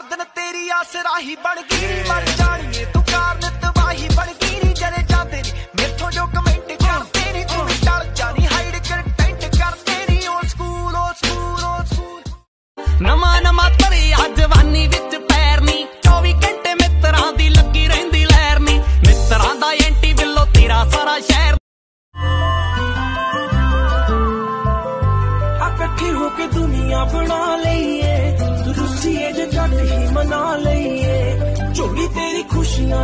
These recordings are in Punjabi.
ਹਰ ਤੇਰੀ ਆਸ ਰਾਹੀ ਬਣ ਗਈ। ਨੀ ਮਰ ਜਾਣੀਏ ਤੂੰ ਕਾਰਨ ਤਬਾਹੀ ਬਣ ਗਈ। ਨੀ ਜਰੇ ਜਾਂਦੇ ਨੀ, ਮੇਥੋਂ ਜੋ ਕਮੈਂਟ ਕਰਦੇ ਨੀ ਤੂੰ ਟਲ ਜਾਣੀ ਹਾਈਡ ਕਰ ਕਰਦੇ ਨੀ ਓ ਸਕੂਲ ਓ ਸਕੂਲ ਓ ਸਕੂਲ ਨਵਾਂ ਨਵਾਂ ਤਰਿਆ ਜਵਾਨੀ ਵਿੱਚ ਪੈਰ ਨੀ 24 ਘੰਟੇ ਮਿੱਤਰਾਂ ਦੀ ਲੱਗੀ ਰਹਿੰਦੀ ਲਹਿਰ ਨੀ ਮਿੱਤਰਾਂ ਦਾ ਐਂਟੀ ਬਿੱਲੋ ਤੇਰਾ ਸਾਰਾ ਸ਼ਹਿਰ। ਆ ਇਕੱਠੀ ਹੋ ਕੇ ਦੁਨੀਆ ਬਣਾ ਲਈਏ।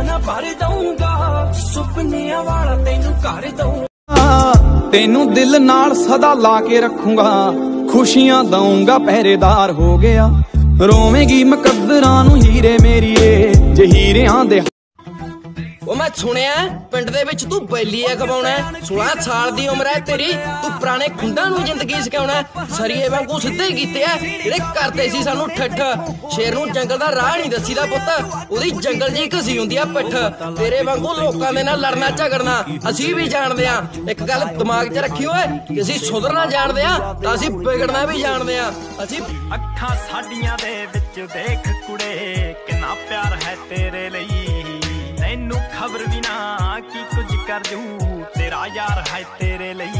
ਨਾ ਭਰ ਦਊਂਗਾ। ਸੁਪਨਿਆਂ ਵਾਲਾ ਤੈਨੂੰ ਘਰ ਦਊਂਗਾ। ਤੈਨੂੰ ਦਿਲ ਨਾਲ ਸਦਾ ਲਾ ਕੇ ਰੱਖੂੰਗਾ। ਖੁਸ਼ੀਆਂ ਦਊਂਗਾ, ਪਹਿਰੇਦਾਰ ਹੋ ਗਿਆ। ਰੋਵੇਂਗੀ ਮੁਕੱਦਰਾਂ ਨੂੰ ਹੀਰੇ ਮੇਰੀਏ, ਜੇ ਹੀਰਿਆਂ ਦੇ ਮੈਂ ਸੁਣਿਆ ਪਿੰਡ ਦੇ ਵਿੱਚ ਤੂੰ ਬੈਲੀਆ ਖਵਾਉਣਾ 16 ਸਾਲ ਦੀ ਉਮਰ ਹੈ ਤੇਰੀ, ਤੂੰ ਪੁਰਾਣੇ ਖੁੰਡਾਂ ਨੂੰ ਜ਼ਿੰਦਗੀ ਸਿਖਾਉਣਾ ਸਰੀਏ ਵਾਂਗੂ ਸਿੱਧੇ ਕੀਤੇ ਆ, ਜਿਹੜੇ ਕਰਦੇ ਸੀ ਸਾਨੂੰ ਠੱਠ। ਸ਼ੇਰ ਨੂੰ ਜੰਗਲ ਦਾ ਰਾਹ ਨਹੀਂ ਦੱਸੀਦਾ ਪੁੱਤ, ਉਹਦੀ ਜੰਗਲ ਜੀ ਘਸੀ ਹੁੰਦੀ ਆ ਪਿੱਠ। ਤੇਰੇ ਵਾਂਗੂ ਲੋਕਾਂ ਦੇ ਨਾਲ ਲੜਨਾ ਝਗੜਨਾ, ਅਸੀਂ ਵੀ ਜਾਣਦੇ ਆ। ਇੱਕ ਗੱਲ ਦਿਮਾਗ 'ਚ ਰੱਖੀ ਓਏ, ਕਿ ਅਸੀਂ ਸੁਧਰਨਾ ਜਾਣਦੇ ਆ, ਤਾਂ ਅਸੀਂ ਵਿਗੜਨਾ ਵੀ ਜਾਣਦੇ ਆ। ਅਸੀਂ ਅੱਖਾਂ ਸਾਡੀਆਂ ਦੇ ਵਿੱਚ ਦੇਖ ਕੁੜੇ, ਕਿੰਨਾ ਜੂ। ਤੇਰਾ ਯਾਰ ਹੈ ਤੇਰੇ ਲਈ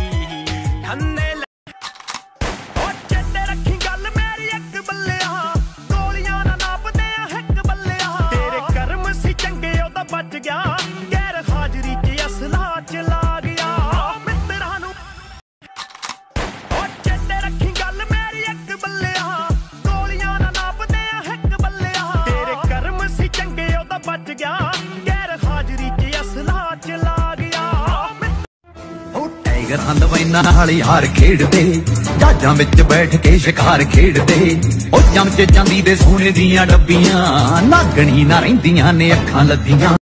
ਉਹ ਟਾਈਗਰ ਹੰਦ ਨਾਲ ਯਾਰ ਖੇਡਦੇ। ਜਹਾਜ਼ਾਂ ਵਿੱਚ ਬੈਠ ਕੇ ਸ਼ਿਕਾਰ ਖੇਡਦੇ। ਉਹ ਚਮਚੇ ਚ ਚਾਂਦੀ ਦੇ ਸੋਨੇ ਦੀਆਂ ਡੱਬੀਆਂ। ਨਾਗਣੀ ਨਾ ਰਹਿੰਦੀਆਂ ਨੇ ਅੱਖਾਂ ਲੱਦੀਆਂ।